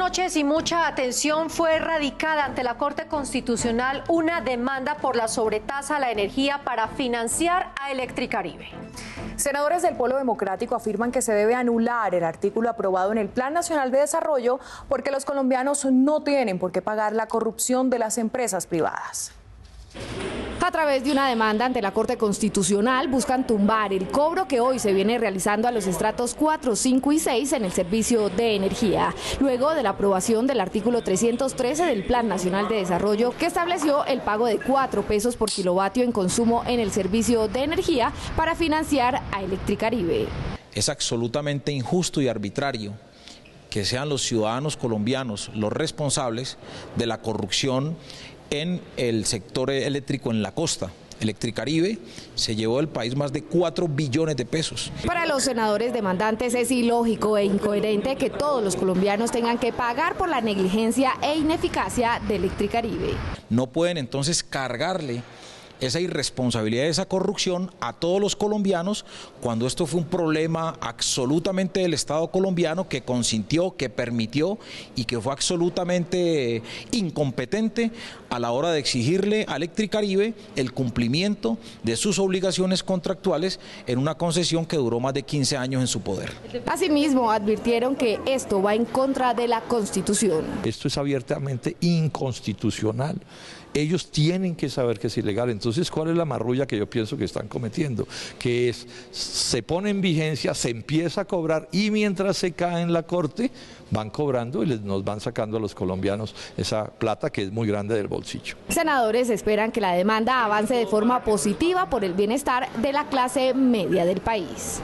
noches y mucha atención fue erradicada ante la Corte Constitucional una demanda por la sobretasa a la energía para financiar a Electricaribe. Senadores del Polo Democrático afirman que se debe anular el artículo aprobado en el Plan Nacional de Desarrollo porque los colombianos no tienen por qué pagar la corrupción de las empresas privadas. A través de una demanda ante la Corte Constitucional buscan tumbar el cobro que hoy se viene realizando a los estratos 4, 5 y 6 en el servicio de energía, luego de la aprobación del artículo 313 del Plan Nacional de Desarrollo que estableció el pago de 4 pesos por kilovatio en consumo en el servicio de energía para financiar a Electricaribe. Es absolutamente injusto y arbitrario que sean los ciudadanos colombianos los responsables de la corrupción en el sector eléctrico en la costa. Electricaribe se llevó del país más de 4 billones de pesos. Para los senadores demandantes es ilógico e incoherente que todos los colombianos tengan que pagar por la negligencia e ineficacia de Electricaribe. No pueden entonces cargarle esa irresponsabilidad, esa corrupción a todos los colombianos cuando esto fue un problema absolutamente del Estado colombiano que consintió, que permitió y que fue absolutamente incompetente a la hora de exigirle a Electricaribe el cumplimiento de sus obligaciones contractuales en una concesión que duró más de 15 años en su poder. Asimismo, advirtieron que esto va en contra de la Constitución. Esto es abiertamente inconstitucional ellos tienen que saber que es ilegal. Entonces, ¿cuál es la marrulla que yo pienso que están cometiendo? Que es, se pone en vigencia, se empieza a cobrar y mientras se cae en la corte, van cobrando y les, nos van sacando a los colombianos esa plata que es muy grande del bolsillo. Senadores esperan que la demanda avance de forma positiva por el bienestar de la clase media del país.